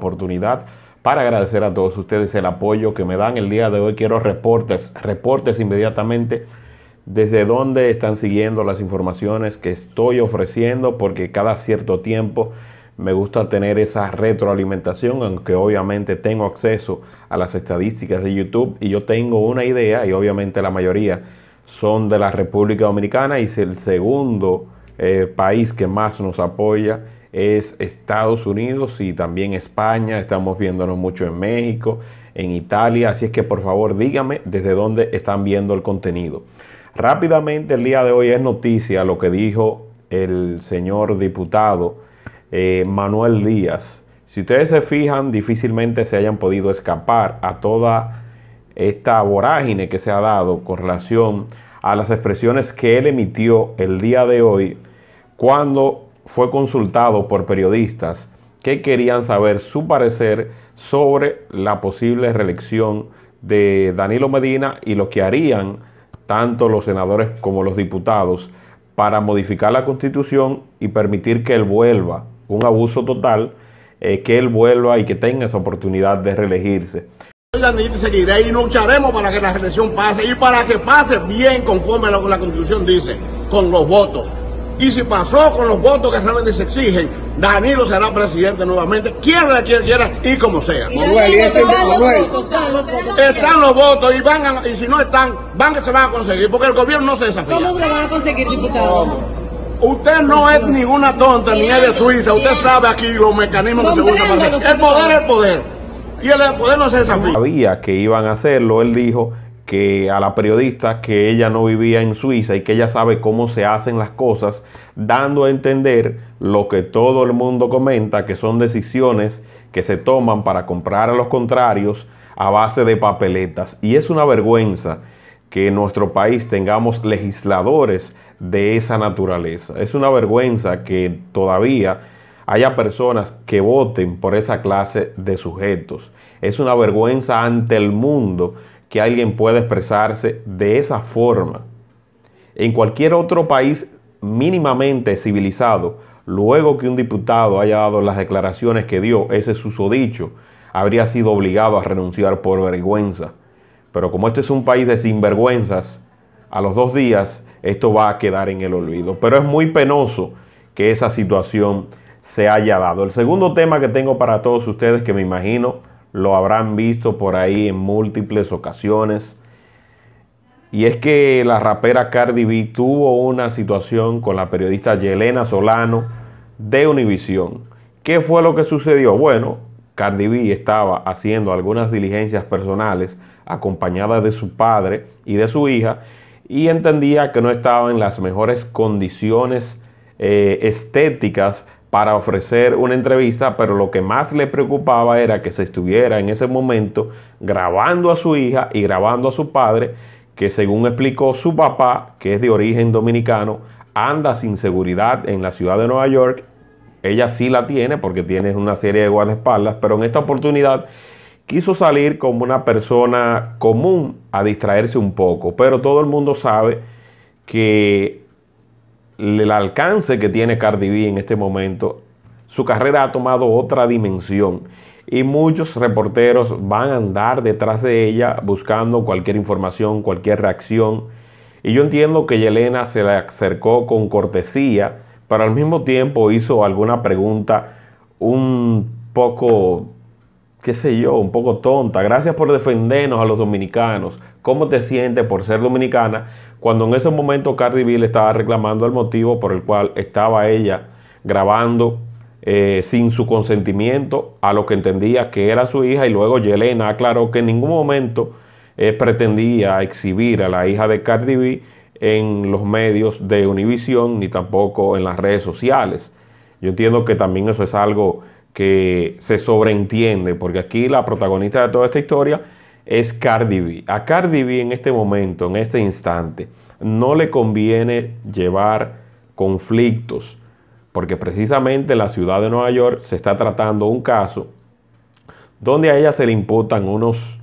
oportunidad para agradecer a todos ustedes el apoyo que me dan el día de hoy. Quiero reportes, reportes inmediatamente desde dónde están siguiendo las informaciones que estoy ofreciendo, porque cada cierto tiempo me gusta tener esa retroalimentación, aunque obviamente tengo acceso a las estadísticas de YouTube y yo tengo una idea, y obviamente la mayoría son de la República Dominicana, y el segundo eh, país que más nos apoya es Estados Unidos y también España, estamos viéndonos mucho en México, en Italia, así es que por favor díganme desde dónde están viendo el contenido. Rápidamente el día de hoy es noticia lo que dijo el señor diputado eh, Manuel Díaz. Si ustedes se fijan, difícilmente se hayan podido escapar a toda esta vorágine que se ha dado con relación a las expresiones que él emitió el día de hoy cuando fue consultado por periodistas que querían saber su parecer sobre la posible reelección de Danilo Medina y lo que harían tanto los senadores como los diputados para modificar la constitución y permitir que él vuelva, un abuso total, eh, que él vuelva y que tenga esa oportunidad de reelegirse. Danilo seguiré y lucharemos para que la reelección pase y para que pase bien conforme a lo que la constitución dice, con los votos. Y si pasó con los votos que realmente se exigen, Danilo será presidente nuevamente, quiera quien quiera y como sea. Este están los votos y van y si no están, van que se van a conseguir, porque el gobierno no se desafía. ¿Cómo se van a conseguir, diputado? Usted no es ninguna tonta ni es de Suiza, usted sabe aquí los mecanismos que se usan para hacer. El poder es el poder. Y el poder no se desafía. Sabía que iban a hacerlo, él dijo que a la periodista que ella no vivía en Suiza y que ella sabe cómo se hacen las cosas, dando a entender lo que todo el mundo comenta, que son decisiones que se toman para comprar a los contrarios a base de papeletas. Y es una vergüenza que en nuestro país tengamos legisladores de esa naturaleza. Es una vergüenza que todavía haya personas que voten por esa clase de sujetos. Es una vergüenza ante el mundo que alguien pueda expresarse de esa forma. En cualquier otro país mínimamente civilizado, luego que un diputado haya dado las declaraciones que dio ese susodicho, habría sido obligado a renunciar por vergüenza. Pero como este es un país de sinvergüenzas, a los dos días esto va a quedar en el olvido. Pero es muy penoso que esa situación se haya dado. El segundo tema que tengo para todos ustedes, que me imagino lo habrán visto por ahí en múltiples ocasiones. Y es que la rapera Cardi B tuvo una situación con la periodista Yelena Solano de Univision. ¿Qué fue lo que sucedió? Bueno, Cardi B estaba haciendo algunas diligencias personales acompañada de su padre y de su hija y entendía que no estaba en las mejores condiciones eh, estéticas para ofrecer una entrevista, pero lo que más le preocupaba era que se estuviera en ese momento grabando a su hija y grabando a su padre, que según explicó su papá, que es de origen dominicano, anda sin seguridad en la ciudad de Nueva York. Ella sí la tiene porque tiene una serie de guardaespaldas, pero en esta oportunidad quiso salir como una persona común a distraerse un poco, pero todo el mundo sabe que el alcance que tiene Cardi B en este momento, su carrera ha tomado otra dimensión y muchos reporteros van a andar detrás de ella buscando cualquier información, cualquier reacción. Y yo entiendo que Yelena se le acercó con cortesía, pero al mismo tiempo hizo alguna pregunta un poco, qué sé yo, un poco tonta. Gracias por defendernos a los dominicanos. ¿Cómo te sientes por ser dominicana? Cuando en ese momento Cardi B le estaba reclamando el motivo por el cual estaba ella grabando eh, sin su consentimiento a lo que entendía que era su hija y luego Yelena aclaró que en ningún momento eh, pretendía exhibir a la hija de Cardi B en los medios de Univision ni tampoco en las redes sociales. Yo entiendo que también eso es algo que se sobreentiende porque aquí la protagonista de toda esta historia es Cardi B. A Cardi B en este momento, en este instante, no le conviene llevar conflictos, porque precisamente en la ciudad de Nueva York se está tratando un caso donde a ella se le imputan unos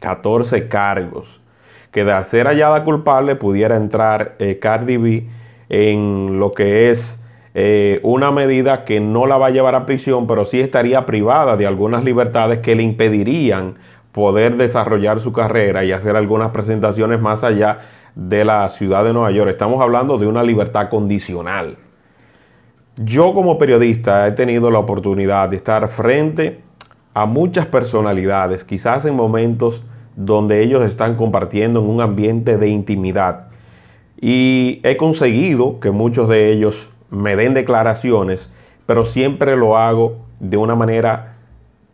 14 cargos, que de ser hallada culpable pudiera entrar eh, Cardi B en lo que es eh, una medida que no la va a llevar a prisión, pero sí estaría privada de algunas libertades que le impedirían poder desarrollar su carrera y hacer algunas presentaciones más allá de la ciudad de Nueva York. Estamos hablando de una libertad condicional. Yo como periodista he tenido la oportunidad de estar frente a muchas personalidades, quizás en momentos donde ellos están compartiendo en un ambiente de intimidad. Y he conseguido que muchos de ellos me den declaraciones, pero siempre lo hago de una manera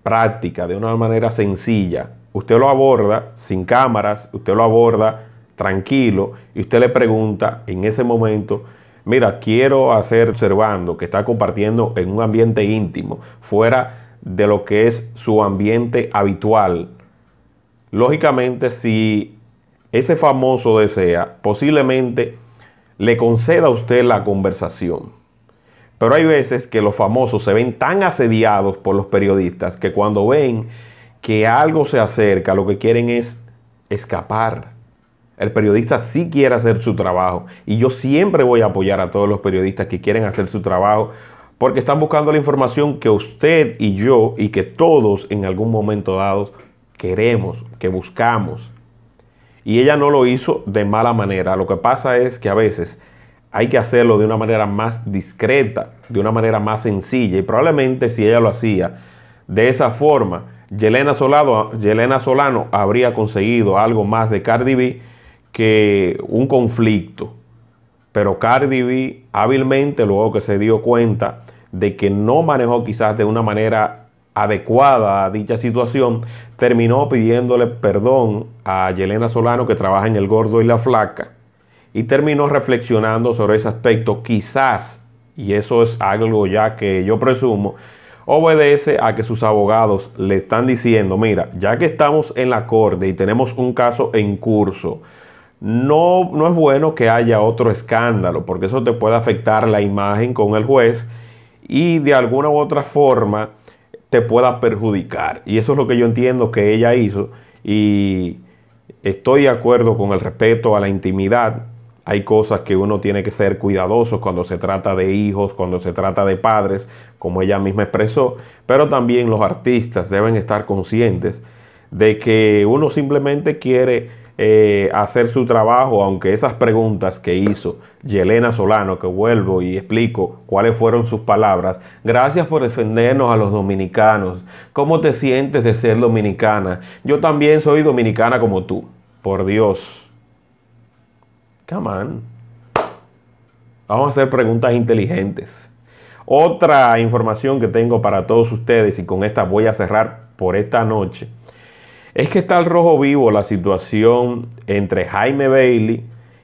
práctica, de una manera sencilla. Usted lo aborda sin cámaras, usted lo aborda tranquilo y usted le pregunta en ese momento, mira, quiero hacer observando que está compartiendo en un ambiente íntimo, fuera de lo que es su ambiente habitual. Lógicamente, si ese famoso desea, posiblemente le conceda a usted la conversación. Pero hay veces que los famosos se ven tan asediados por los periodistas que cuando ven que algo se acerca, lo que quieren es escapar. El periodista sí quiere hacer su trabajo y yo siempre voy a apoyar a todos los periodistas que quieren hacer su trabajo porque están buscando la información que usted y yo y que todos en algún momento dado queremos, que buscamos. Y ella no lo hizo de mala manera. Lo que pasa es que a veces hay que hacerlo de una manera más discreta, de una manera más sencilla. Y probablemente si ella lo hacía de esa forma, Yelena Solano, Solano habría conseguido algo más de Cardi B que un conflicto. Pero Cardi B hábilmente, luego que se dio cuenta de que no manejó quizás de una manera adecuada a dicha situación, terminó pidiéndole perdón a Yelena Solano que trabaja en El Gordo y la Flaca y terminó reflexionando sobre ese aspecto. Quizás, y eso es algo ya que yo presumo, obedece a que sus abogados le están diciendo, mira, ya que estamos en la corte y tenemos un caso en curso, no, no es bueno que haya otro escándalo, porque eso te puede afectar la imagen con el juez y de alguna u otra forma te pueda perjudicar. Y eso es lo que yo entiendo que ella hizo y estoy de acuerdo con el respeto a la intimidad. Hay cosas que uno tiene que ser cuidadoso cuando se trata de hijos, cuando se trata de padres, como ella misma expresó, pero también los artistas deben estar conscientes de que uno simplemente quiere eh, hacer su trabajo, aunque esas preguntas que hizo Yelena Solano, que vuelvo y explico cuáles fueron sus palabras, gracias por defendernos a los dominicanos. ¿Cómo te sientes de ser dominicana? Yo también soy dominicana como tú, por Dios. Come on. Vamos a hacer preguntas inteligentes. Otra información que tengo para todos ustedes y con esta voy a cerrar por esta noche es que está al rojo vivo la situación entre Jaime Bailey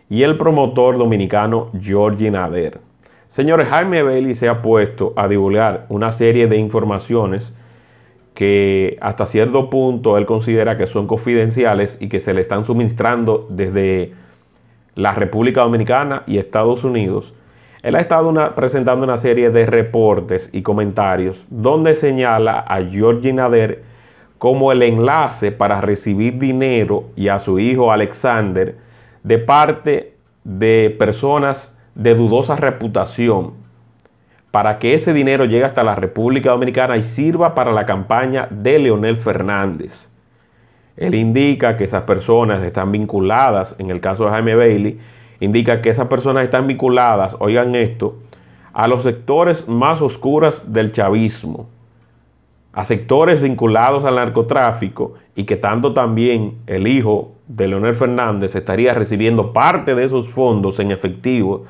y el promotor dominicano Georgie Nader. Señores, Jaime Bailey se ha puesto a divulgar una serie de informaciones que hasta cierto punto él considera que son confidenciales y que se le están suministrando desde la República Dominicana y Estados Unidos. Él ha estado presentando una serie de reportes y comentarios donde señala a Georgie Nader como el enlace para recibir dinero y a su hijo Alexander de parte de personas de dudosa reputación para que ese dinero llegue hasta la República Dominicana y sirva para la campaña de Leonel Fernández. Él indica que esas personas están vinculadas, en el caso de Jaime Bailey, indica que esas personas están vinculadas, oigan esto, a los sectores más oscuros del chavismo a sectores vinculados al narcotráfico y que tanto también el hijo de Leonel Fernández estaría recibiendo parte de esos fondos en efectivo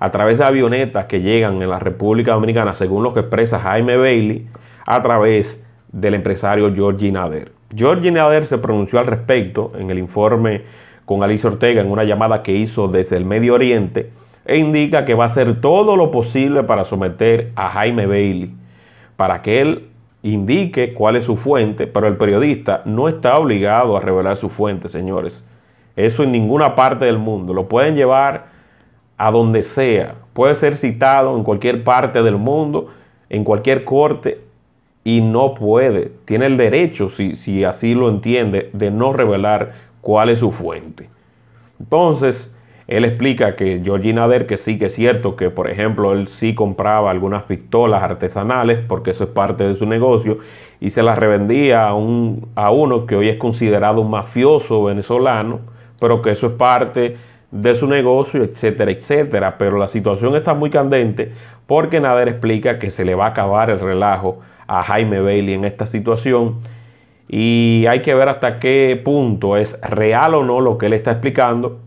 a través de avionetas que llegan en la República Dominicana, según lo que expresa Jaime Bailey, a través del empresario Georgie Nader. Georgie Nader se pronunció al respecto en el informe con Alicia Ortega en una llamada que hizo desde el Medio Oriente e indica que va a hacer todo lo posible para someter a Jaime Bailey, para que él indique cuál es su fuente, pero el periodista no está obligado a revelar su fuente, señores. Eso en ninguna parte del mundo. Lo pueden llevar a donde sea. Puede ser citado en cualquier parte del mundo, en cualquier corte, y no puede. Tiene el derecho, si, si así lo entiende, de no revelar cuál es su fuente. Entonces, Él explica que Georgie Nader, que sí que es cierto que, por ejemplo, él sí compraba algunas pistolas artesanales, porque eso es parte de su negocio, y se las revendía a, un, a uno que hoy es considerado un mafioso venezolano, pero que eso es parte de su negocio, etcétera, etcétera. Pero la situación está muy candente porque Nader explica que se le va a acabar el relajo a Jaime Bailey en esta situación y hay que ver hasta qué punto es real o no lo que él está explicando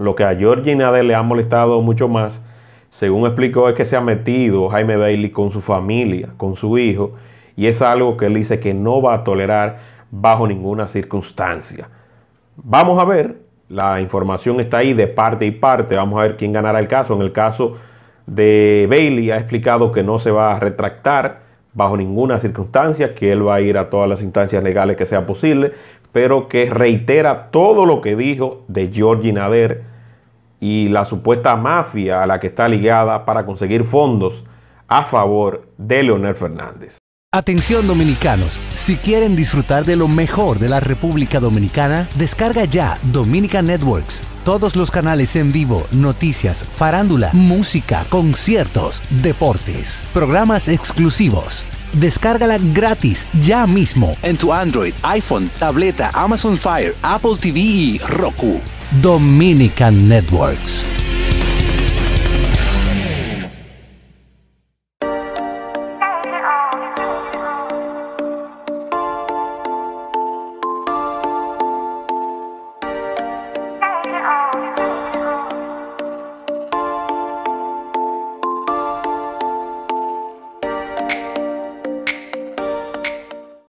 lo que a Georgie Nader le ha molestado mucho más, según explicó, es que se ha metido Jaime Bailey con su familia, con su hijo, y es algo que él dice que no va a tolerar bajo ninguna circunstancia. Vamos a ver, la información está ahí de parte y parte, vamos a ver quién ganará el caso. En el caso de Bailey ha explicado que no se va a retractar bajo ninguna circunstancia, que él va a ir a todas las instancias legales que sea posible, pero que reitera todo lo que dijo de Georgie Nader y la supuesta mafia a la que está ligada para conseguir fondos a favor de Leonel Fernández. Atención dominicanos, si quieren disfrutar de lo mejor de la República Dominicana, descarga ya Dominica Networks. Todos los canales en vivo, noticias, farándula, música, conciertos, deportes, programas exclusivos. Descárgala gratis ya mismo en tu Android, iPhone, tableta, Amazon Fire, Apple TV y Roku. Dominican Networks.